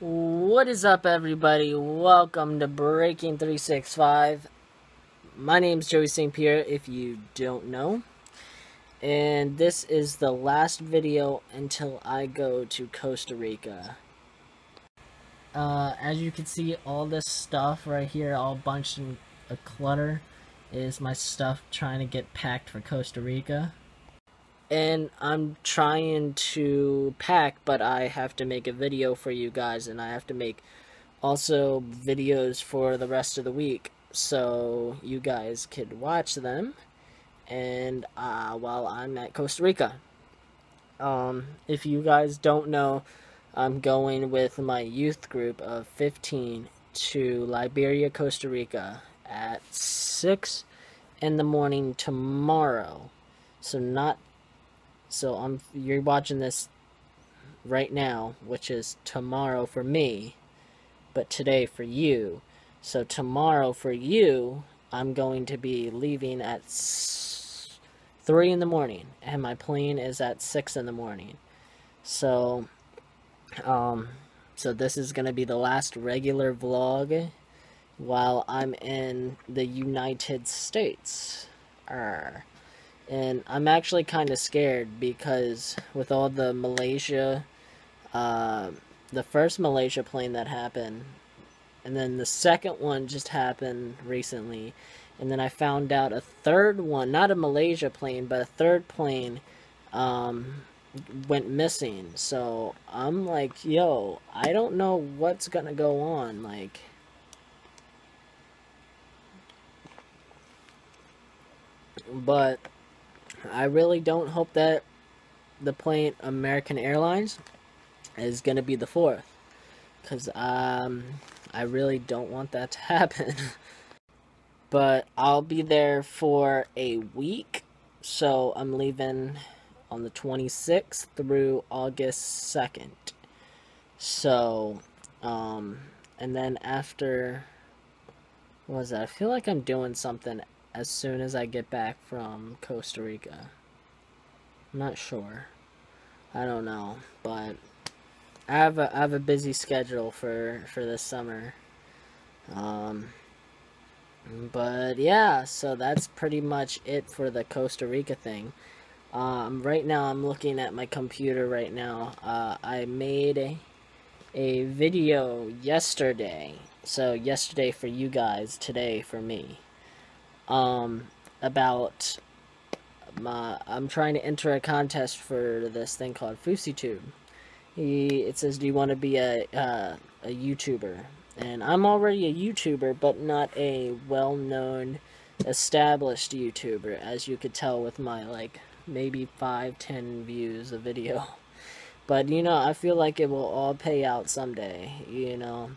What is up, everybody? Welcome to Breaking 365. My name is Joey St. Pierre, if you don't know. And this is the last video until I go to Costa Rica. Uh, as you can see, all this stuff right here, all bunched in a clutter, is my stuff trying to get packed for Costa Rica and I'm trying to pack, but I have to make a video for you guys, and I have to make also videos for the rest of the week, so you guys could watch them, and uh, while I'm at Costa Rica. Um, if you guys don't know, I'm going with my youth group of 15 to Liberia, Costa Rica at 6 in the morning tomorrow. So not so I'm you're watching this right now, which is tomorrow for me, but today for you. So tomorrow for you, I'm going to be leaving at 3 in the morning, and my plane is at 6 in the morning. So, um, so this is going to be the last regular vlog while I'm in the United States. Arr. And I'm actually kind of scared because with all the Malaysia, uh, the first Malaysia plane that happened, and then the second one just happened recently, and then I found out a third one, not a Malaysia plane, but a third plane, um, went missing. So I'm like, yo, I don't know what's gonna go on. Like, but I really don't hope that the plane American Airlines is going to be the fourth. Because um, I really don't want that to happen. but I'll be there for a week. So I'm leaving on the 26th through August 2nd. So, um, and then after, what was that? I feel like I'm doing something as soon as I get back from Costa Rica. I'm not sure. I don't know, but I have a I have a busy schedule for for this summer. Um but yeah, so that's pretty much it for the Costa Rica thing. Um, right now, I'm looking at my computer right now. Uh, I made a, a video yesterday. So, yesterday for you guys, today for me um, about my, I'm trying to enter a contest for this thing called FouseyTube. He, it says, do you want to be a, uh, a YouTuber? And I'm already a YouTuber, but not a well-known, established YouTuber, as you could tell with my, like, maybe 5, 10 views a video. But, you know, I feel like it will all pay out someday, you know.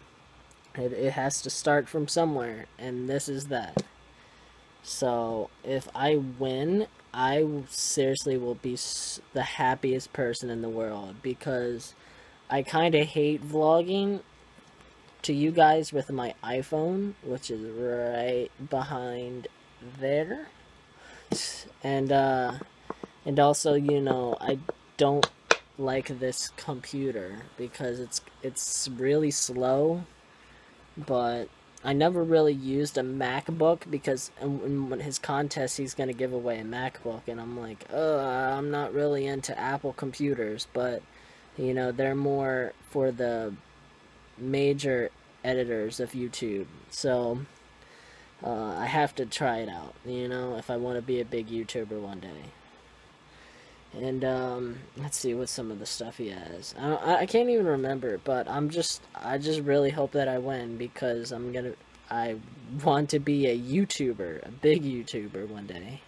It, it has to start from somewhere, and this is that. So if I win, I seriously will be the happiest person in the world because I kind of hate vlogging to you guys with my iPhone, which is right behind there. And, uh, and also, you know, I don't like this computer because it's, it's really slow, but I never really used a MacBook because in, his contest he's going to give away a MacBook and I'm like, I'm not really into Apple computers, but you know, they're more for the major editors of YouTube. So uh, I have to try it out, you know, if I want to be a big YouTuber one day. And, um, let's see what some of the stuff he has. I, I can't even remember, but I'm just, I just really hope that I win because I'm gonna, I want to be a YouTuber, a big YouTuber one day.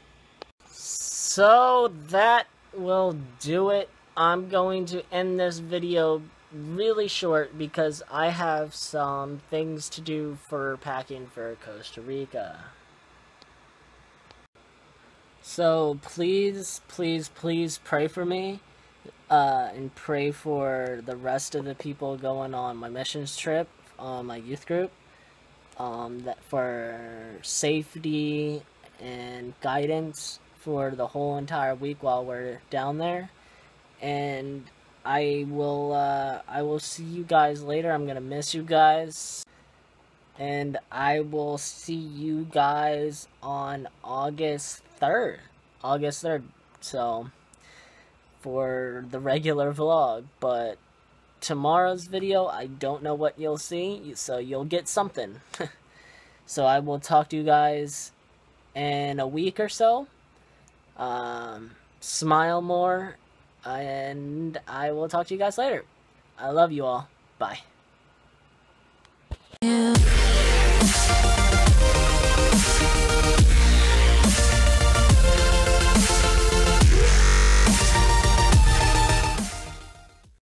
So that will do it. I'm going to end this video really short because I have some things to do for packing for Costa Rica. So please, please, please pray for me. Uh, and pray for the rest of the people going on my missions trip, on my youth group, um, that for safety and guidance for the whole entire week while we're down there. And I will uh, I will see you guys later. I'm gonna miss you guys. And I will see you guys on August 3rd. August 3rd. So for the regular vlog, but tomorrow's video, I don't know what you'll see, so you'll get something. so I will talk to you guys in a week or so. Um, smile more, and I will talk to you guys later. I love you all. Bye.